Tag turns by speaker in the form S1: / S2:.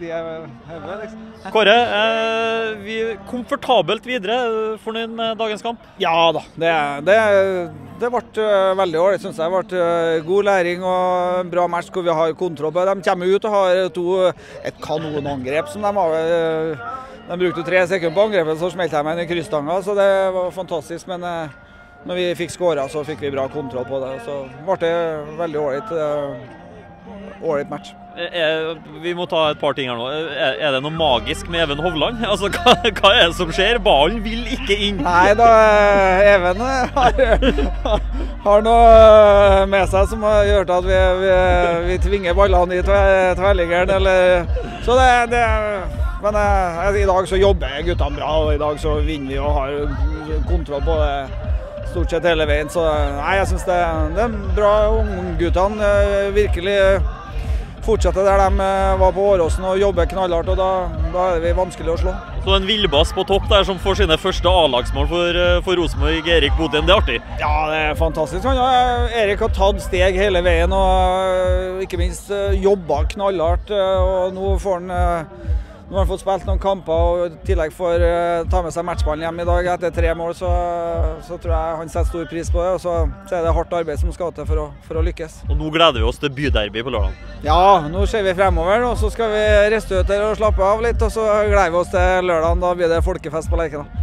S1: de er hodet, liksom.
S2: Kåre, eh, vi komfortabelt videre. Er Fornøyd med dagens kamp?
S1: Ja da, det, det, det ble uh, veldig ålreit, syns jeg. Det ble uh, god læring og en bra match hvor vi har kontroll på. De kommer ut og har to, et kanonangrep som de har. De brukte tre sekunder på angrepet, så smelte meg inn i krysstanga, så det var fantastisk. Men når vi fikk skåra, så fikk vi bra kontroll på det. Så ble det veldig ålreit. Ålreit match.
S2: Er, vi må ta et par ting her nå. Er, er det noe magisk med Even Hovland? Altså, hva, hva, er det som skjer? Ballen vil ikke inn.
S1: Nei da, Even har, har noe med seg som har gjort at vi, vi, vi tvinger ballene i tverrliggeren. Så det, det Men i dag så jobber guttene bra, og i dag så vinner vi og har kontroll på det stort sett hele veien. Så nei, jeg syns det, det, er bra. Ungguttene virkelig fortsette der de eh, var på Åråsen og jobber knallhardt. og da, da, er det vanskelig å slå.
S2: Så en villbass på topp der som får sine første A-lagsmål for, eh, for Rosenborg, Erik Bodin, det er artig?
S1: Ja, det er fantastisk. Han, Erik har tatt steg hele veien og eh, ikke minst jobba knallhardt. og Nå får han nå har han fått spilt noen kamper og i tillegg får uh, ta med seg matchballen hjem i dag etter tre mål, så, så, tror jeg han setter stor pris på det. Og så, så er det hardt arbeid som skal til for å, for å, lykkes.
S2: Og Nå gleder vi oss til byderby på lørdag?
S1: Ja, nå ser vi fremover. Og så skal vi restaurere og slappe av litt. Og så gleder vi oss til lørdag. Da blir det folkefest på Lerkendal.